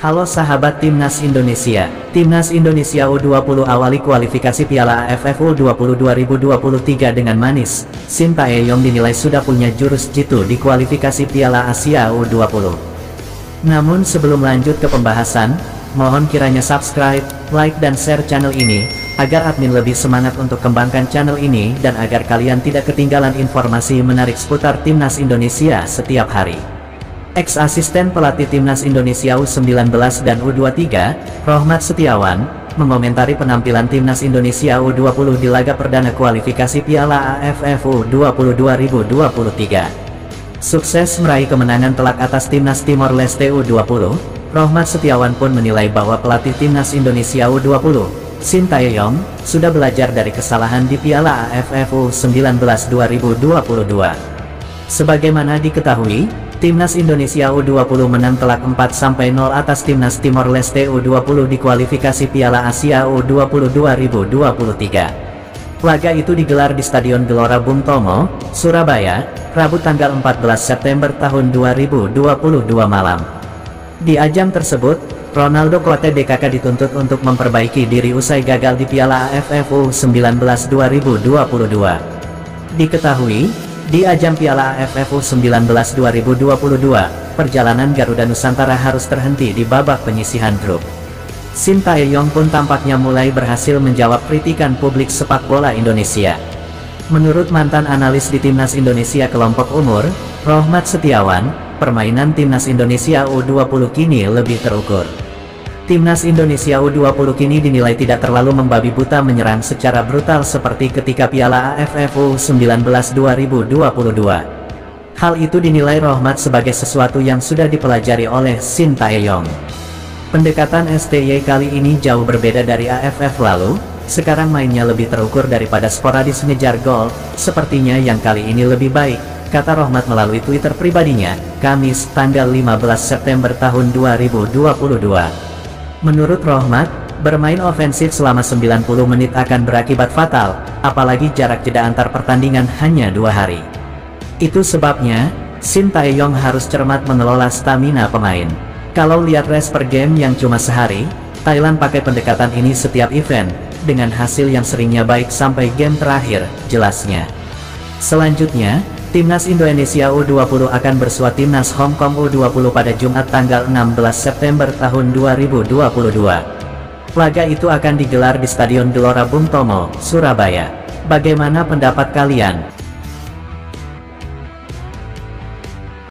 Halo sahabat Timnas Indonesia, Timnas Indonesia U20 awali kualifikasi Piala AFF U20 2023 dengan manis. Shin Tae-yong dinilai sudah punya jurus jitu di kualifikasi Piala Asia U20. Namun sebelum lanjut ke pembahasan, mohon kiranya subscribe, like dan share channel ini, agar admin lebih semangat untuk kembangkan channel ini dan agar kalian tidak ketinggalan informasi menarik seputar Timnas Indonesia setiap hari. Ex-asisten pelatih Timnas Indonesia U19 dan U23, Rohmat Setiawan, mengomentari penampilan Timnas Indonesia U20 di laga perdana kualifikasi Piala AFF U20 2023. Sukses meraih kemenangan telak atas Timnas Timor Leste U20, Rohmat Setiawan pun menilai bahwa pelatih Timnas Indonesia U20, Shin Tae-yong, sudah belajar dari kesalahan di Piala AFF U19 2022. Sebagaimana diketahui, Timnas Indonesia U20 menang telak 4-0 atas Timnas Timor Leste U20 di kualifikasi Piala Asia U20 2023. Laga itu digelar di Stadion Gelora Bung Tomo, Surabaya, Rabu tanggal 14 September tahun 2022 malam. Di ajang tersebut, Ronaldo Kote DKK dituntut untuk memperbaiki diri usai gagal di Piala AFF U19 2022. Diketahui, di ajang Piala AFF U19 2022, perjalanan Garuda Nusantara harus terhenti di babak penyisihan grup. Shin Tae-yong pun tampaknya mulai berhasil menjawab kritikan publik sepak bola Indonesia. Menurut mantan analis di Timnas Indonesia kelompok umur, Rohmat Setiawan, permainan Timnas Indonesia U20 kini lebih terukur. Timnas Indonesia U20 kini dinilai tidak terlalu membabi buta menyerang secara brutal seperti ketika Piala AFF U19 2022. Hal itu dinilai Rohmat sebagai sesuatu yang sudah dipelajari oleh Shin Tae-yong. Pendekatan STY kali ini jauh berbeda dari AFF lalu, sekarang mainnya lebih terukur daripada sporadis ngejar gol, sepertinya yang kali ini lebih baik, kata Rohmat melalui Twitter pribadinya, Kamis, tanggal 15 September tahun 2022. Menurut Rohmat, bermain ofensif selama 90 menit akan berakibat fatal, apalagi jarak jeda antar pertandingan hanya dua hari. Itu sebabnya, Shin Tae-yong harus cermat mengelola stamina pemain. Kalau lihat rest per game yang cuma sehari, Thailand pakai pendekatan ini setiap event, dengan hasil yang seringnya baik sampai game terakhir, jelasnya. Selanjutnya, Timnas Indonesia U20 akan bersua Timnas Hong Kong U20 pada Jumat tanggal 16 September tahun 2022. Laga itu akan digelar di Stadion Gelora Bung Tomo, Surabaya. Bagaimana pendapat kalian?